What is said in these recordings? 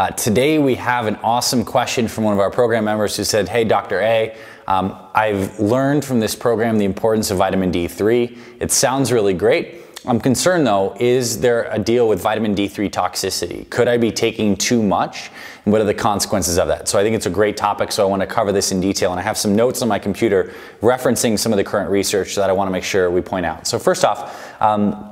Uh, today we have an awesome question from one of our program members who said, hey, Dr. A, um, I've learned from this program the importance of vitamin D3. It sounds really great. I'm concerned though, is there a deal with vitamin D3 toxicity? Could I be taking too much? And what are the consequences of that? So I think it's a great topic, so I want to cover this in detail. And I have some notes on my computer referencing some of the current research that I want to make sure we point out. So first off, um,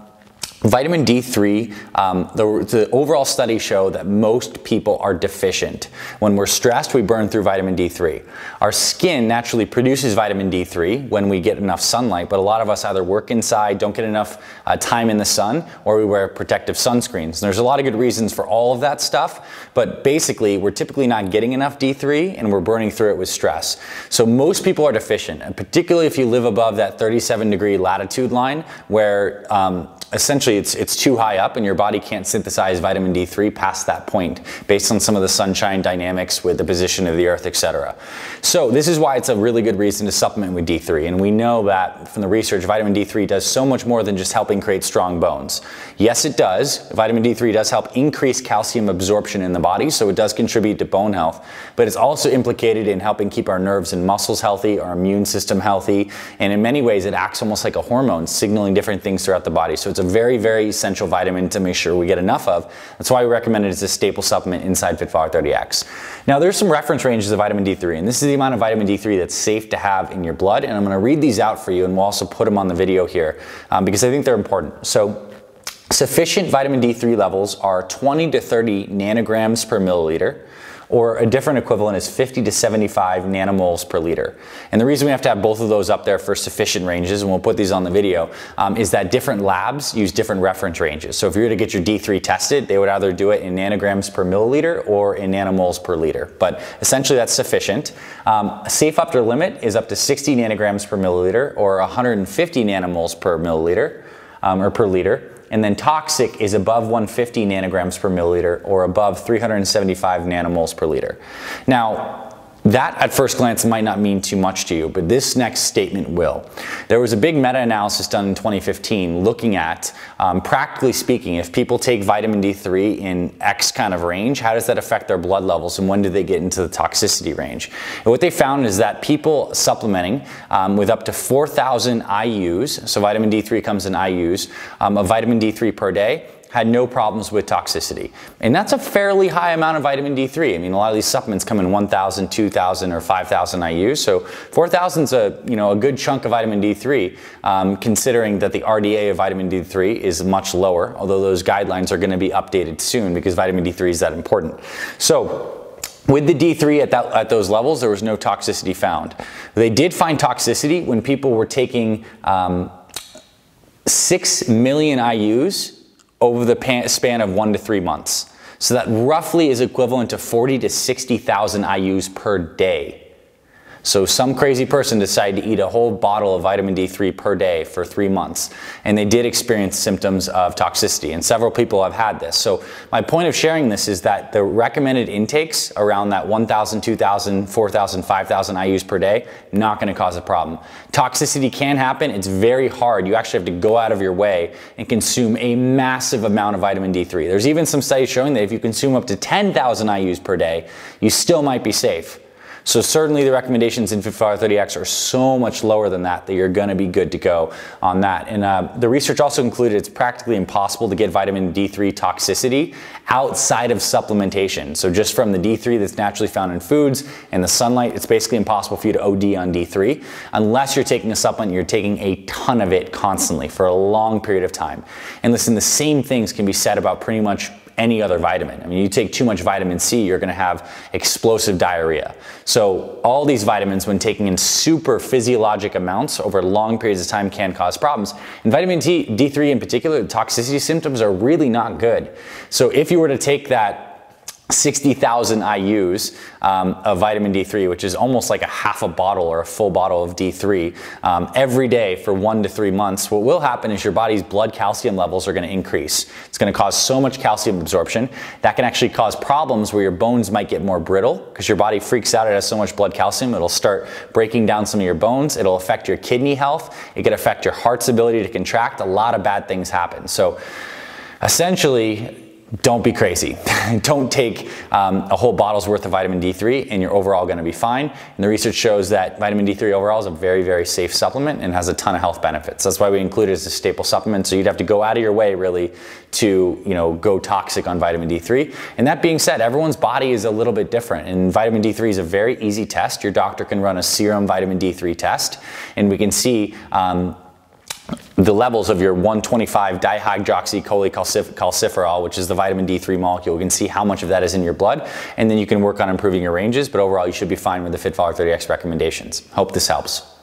Vitamin D3, um, the, the, overall studies show that most people are deficient. When we're stressed, we burn through vitamin D3. Our skin naturally produces vitamin D3 when we get enough sunlight, but a lot of us either work inside, don't get enough uh, time in the sun, or we wear protective sunscreens. And there's a lot of good reasons for all of that stuff, but basically, we're typically not getting enough D3 and we're burning through it with stress. So most people are deficient, and particularly if you live above that 37 degree latitude line where um, essentially it's, it's too high up and your body can't synthesize vitamin D3 past that point based on some of the sunshine dynamics with the position of the earth, etc. So this is why it's a really good reason to supplement with D3 and we know that from the research vitamin D3 does so much more than just helping create strong bones. Yes it does, vitamin D3 does help increase calcium absorption in the body so it does contribute to bone health but it's also implicated in helping keep our nerves and muscles healthy, our immune system healthy and in many ways it acts almost like a hormone signaling different things throughout the body so it's a very, very essential vitamin to make sure we get enough of. That's why we recommend it as a staple supplement inside Fit Father 30X. Now, there's some reference ranges of vitamin D3, and this is the amount of vitamin D3 that's safe to have in your blood. And I'm going to read these out for you, and we'll also put them on the video here um, because I think they're important. So, sufficient vitamin D3 levels are 20 to 30 nanograms per milliliter or a different equivalent is 50 to 75 nanomoles per liter. And the reason we have to have both of those up there for sufficient ranges, and we'll put these on the video, um, is that different labs use different reference ranges. So if you were to get your D3 tested, they would either do it in nanograms per milliliter or in nanomoles per liter. But essentially that's sufficient. Um, a safe upper limit is up to 60 nanograms per milliliter or 150 nanomoles per milliliter um, or per liter and then toxic is above 150 nanograms per milliliter or above 375 nanomoles per liter. Now, that at first glance might not mean too much to you, but this next statement will. There was a big meta-analysis done in 2015 looking at, um, practically speaking, if people take vitamin D3 in X kind of range, how does that affect their blood levels and when do they get into the toxicity range? And what they found is that people supplementing um, with up to 4,000 IUs, so vitamin D3 comes in IUs, um, of vitamin D3 per day, had no problems with toxicity. And that's a fairly high amount of vitamin D3. I mean, a lot of these supplements come in 1,000, 2,000, or 5,000 IUs. So 4,000 is a, you know, a good chunk of vitamin D3, um, considering that the RDA of vitamin D3 is much lower, although those guidelines are going to be updated soon because vitamin D3 is that important. So with the D3 at, that, at, those levels, there was no toxicity found. They did find toxicity when people were taking um, 6 million IUs over the span of one to three months. So that roughly is equivalent to 40 to 60,000 IUs per day. So some crazy person decided to eat a whole bottle of vitamin D3 per day for three months. And they did experience symptoms of toxicity. And several people have had this. So my point of sharing this is that the recommended intakes around that 1,000, 2,000, 4,000, 5,000 IUs per day, not going to cause a problem. Toxicity can happen. It's very hard. You actually have to go out of your way and consume a massive amount of vitamin D3. There's even some studies showing that if you consume up to 10,000 IUs per day, you still might be safe. So certainly the recommendations in Fit Father 30X are so much lower than that that you're going to be good to go on that. And uh, the research also included it's practically impossible to get vitamin D3 toxicity outside of supplementation. So just from the D3 that's naturally found in foods and the sunlight, it's basically impossible for you to OD on D3 unless you're taking a supplement, you're taking a ton of it constantly for a long period of time. And listen, the same things can be said about pretty much any other vitamin. I mean, you take too much vitamin C, you're gonna have explosive diarrhea. So all these vitamins, when taken in super physiologic amounts over long periods of time can cause problems. And vitamin D, D3 in particular, the toxicity symptoms are really not good. So if you were to take that 60,000 IUs um, of vitamin D3, which is almost like a half a bottle or a full bottle of D3 um, every day for one to three months, what will happen is your body's blood calcium levels are going to increase. It's going to cause so much calcium absorption that can actually cause problems where your bones might get more brittle because your body freaks out. It has so much blood calcium. It'll start breaking down some of your bones. It'll affect your kidney health. It could affect your heart's ability to contract. A lot of bad things happen. So essentially, don't be crazy. don't take um, a whole bottle's worth of vitamin D3 and you're overall going to be fine. And the research shows that vitamin D3 overall is a very, very safe supplement and has a ton of health benefits. That's why we include it as a staple supplement. So you'd have to go out of your way really to, you know, go toxic on vitamin D3. And that being said, everyone's body is a little bit different and vitamin D3 is a very easy test. Your doctor can run a serum vitamin D3 test and we can see um, the levels of your 125 dihydroxycholecalciferol, which is the vitamin D3 molecule. You can see how much of that is in your blood, and then you can work on improving your ranges, but overall you should be fine with the Fit 30X recommendations. Hope this helps.